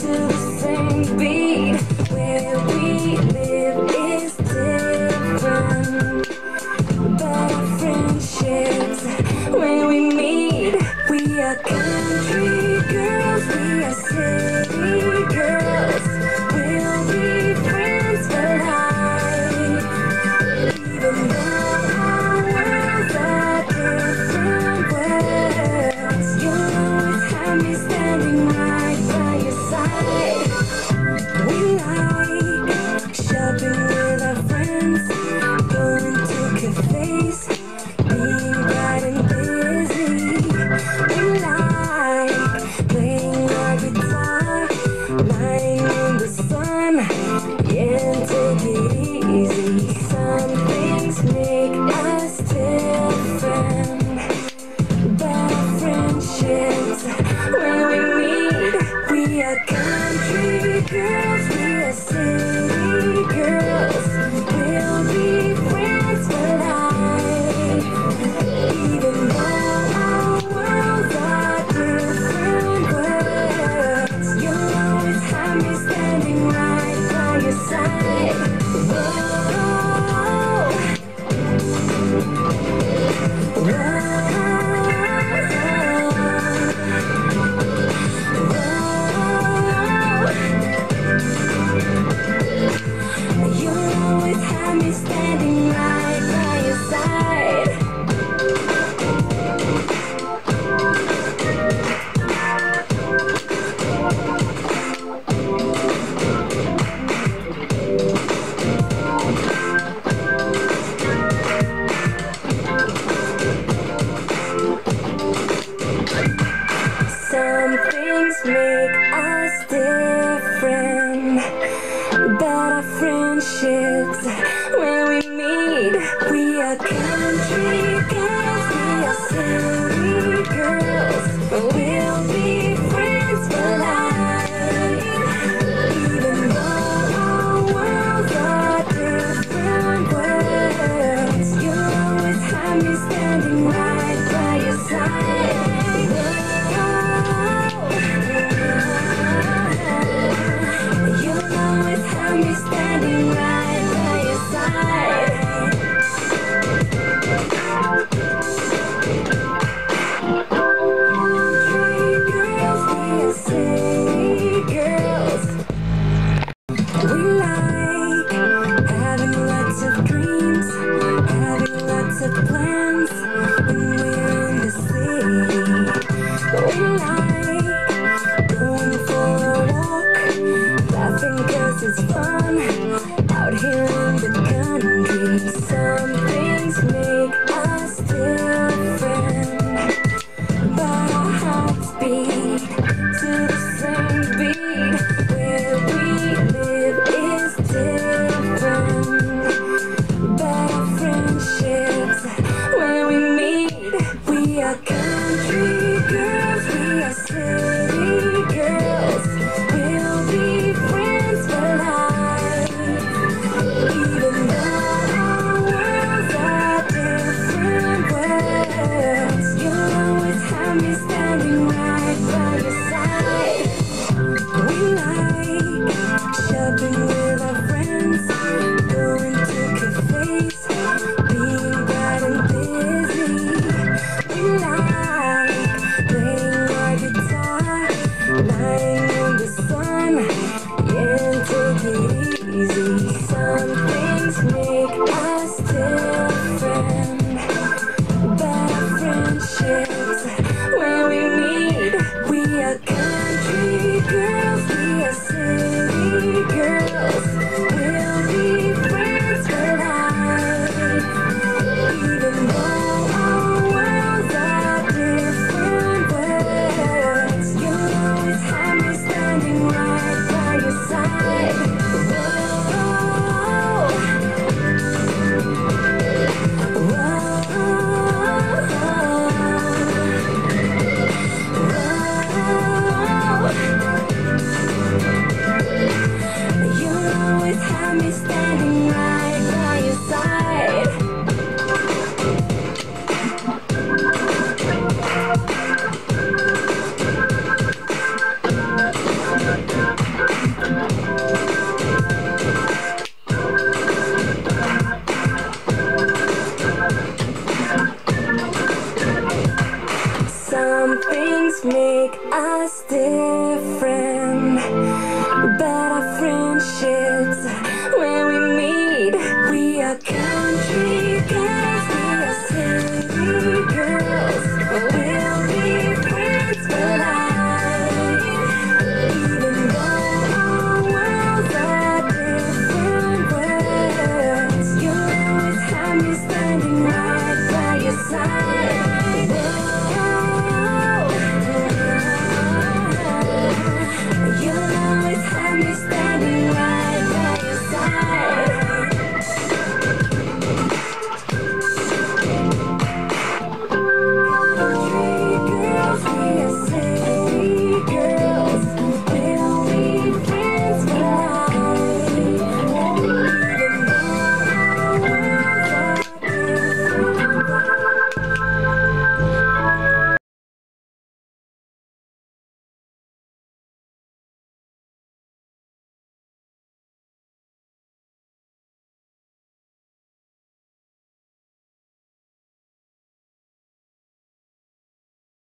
to the same beat. Where a country girls, we are sin. some things may Some things make us different.